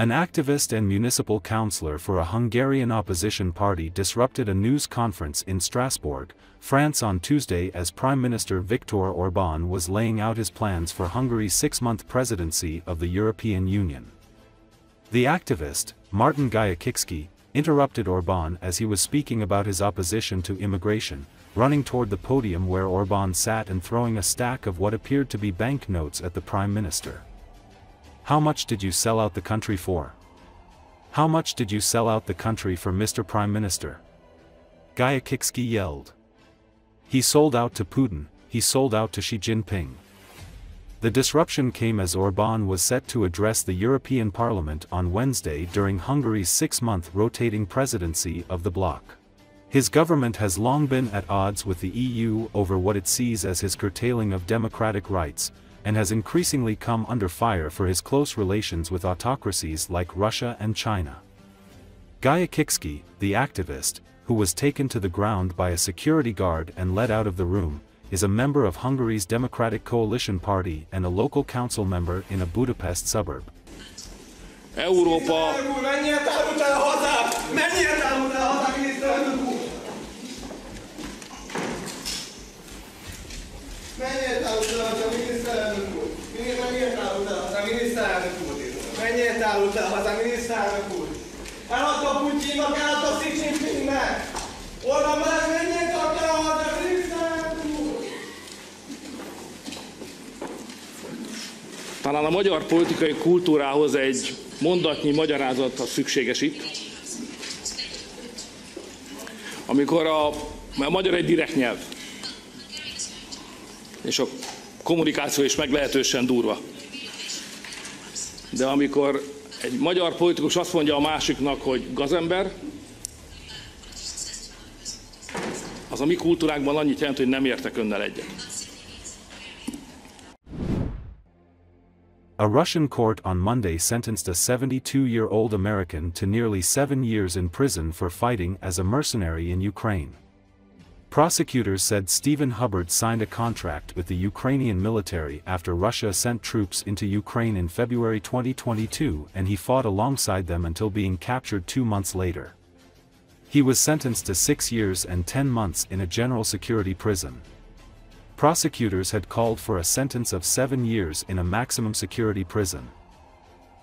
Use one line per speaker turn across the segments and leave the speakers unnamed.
An activist and municipal councillor for a Hungarian opposition party disrupted a news conference in Strasbourg, France on Tuesday as Prime Minister Viktor Orbán was laying out his plans for Hungary's six-month presidency of the European Union. The activist, Martin Gajewczycki, interrupted Orbán as he was speaking about his opposition to immigration, running toward the podium where Orbán sat and throwing a stack of what appeared to be banknotes at the Prime Minister. How much did you sell out the country for? How much did you sell out the country for Mr. Prime Minister? Gajewczycki yelled. He sold out to Putin, he sold out to Xi Jinping. The disruption came as Orbán was set to address the European Parliament on Wednesday during Hungary's six-month rotating presidency of the bloc. His government has long been at odds with the EU over what it sees as his curtailing of democratic rights, and has increasingly come under fire for his close relations with autocracies like Russia and China. Gajewczycki, the activist, who was taken to the ground by a security guard and led out of the room, is a member of Hungary's Democratic Coalition Party and a local council member in a Budapest suburb.
Európa
Mennyire Miért nem a miniszterelnök úr? Menjél el oda az a miniszterelnök úr? Eladta a Putyinnak, eladta hát a Szicsit minden! Oda már menjél a az a miniszterelnök úr!
Talán a magyar politikai kultúrához egy mondatnyi magyarázat szükséges itt. Amikor a, a magyar egy direkt nyelv, és a kommunikáció is meglehetősen durva. De amikor egy magyar politikus azt mondja a másiknak, hogy gazember, az a mi kultúránkban annyit jelent, hogy nem értek önnel egyet.
A Russian court on Monday sentenced a 72-year-old American to nearly seven years in prison for fighting as a mercenary in Ukraine. Prosecutors said Stephen Hubbard signed a contract with the Ukrainian military after Russia sent troops into Ukraine in February 2022 and he fought alongside them until being captured two months later. He was sentenced to six years and ten months in a general security prison. Prosecutors had called for a sentence of seven years in a maximum security prison.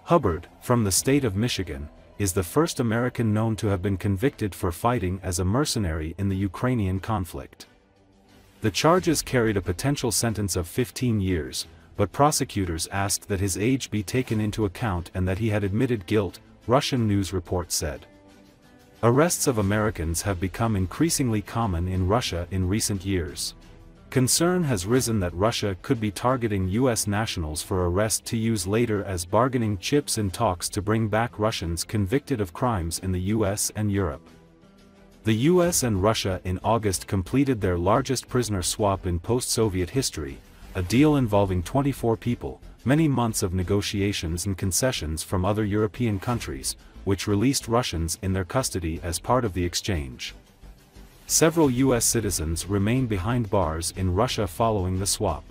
Hubbard, from the state of Michigan, is the first American known to have been convicted for fighting as a mercenary in the Ukrainian conflict. The charges carried a potential sentence of 15 years, but prosecutors asked that his age be taken into account and that he had admitted guilt, Russian news reports said. Arrests of Americans have become increasingly common in Russia in recent years. Concern has risen that Russia could be targeting U.S. nationals for arrest to use later as bargaining chips in talks to bring back Russians convicted of crimes in the U.S. and Europe. The U.S. and Russia in August completed their largest prisoner swap in post-Soviet history, a deal involving 24 people, many months of negotiations and concessions from other European countries, which released Russians in their custody as part of the exchange. Several U.S. citizens remain behind bars in Russia following the swap.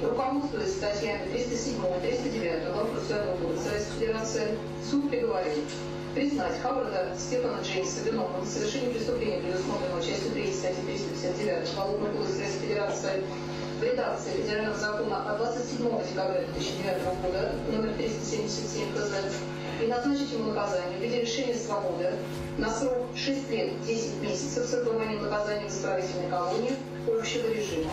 Руководствуясь статьями 307 309 Конституционного кодекса Российской Федерации, суд приговорил признать Хаббарда Стефана Джеймса виновным в совершении преступления, предусмотренного частью 3 статьи 359 Уголовного кодекса Российской Федерации в редакции Федерального закона от 27 декабря 2009 года номер 377 КЗ и назначить ему наказание в виде лишения свободы на срок 6 лет 10 месяцев с отбыванием наказания в исправительной колонии общего режима.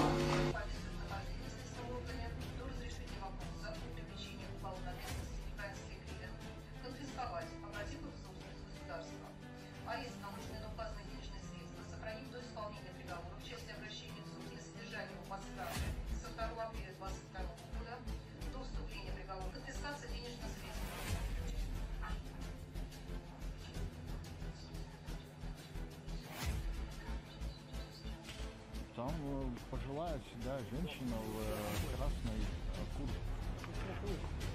Там э, пожилая всегда женщина в э, красной э, куртке.